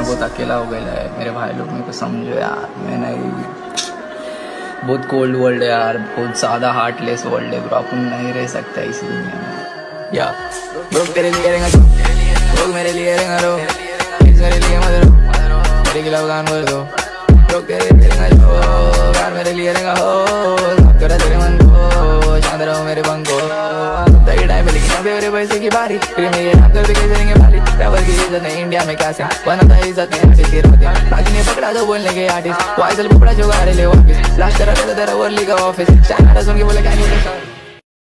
बहुत हो गया है। मेरे भाई लोग मेरे को समझो यार। बहुत कोल्ड वर्ल्ड है यार। बहुत ज़्यादा हार्टलेस वर्ल्ड है ब्रो अपन नहीं रह सकता इस दुनिया में। या। ब्रो तेरे लिए रहेंगे लोग मेरे लिए रहेंगे रो मेरे लिए मेरे गान बोल दो। तेरे लिए रहेंगे मेरे लिए रहेगा हो कर तेरे मन को शांत रहो मेरे बंको तभी टाइम मिलेगी ना मेरे पैसे की बारी। फिर मैं ये रात कर भी कैसे रहेंगे भाली ट्रैवल की इज़्ज़त नहीं इंडिया में क्या से बनाता था इज़्ज़त नहीं आर्टिस्ट की रहती बाकी ने पकड़ा तो बोलने के आर्टिस्ट वाइसल पकड़ा, जो गाड़ी ले वापिस। लास्ट तरह तेरा वर्ली का ऑफ़िस चाइना सुन के बोले, क्या नहीं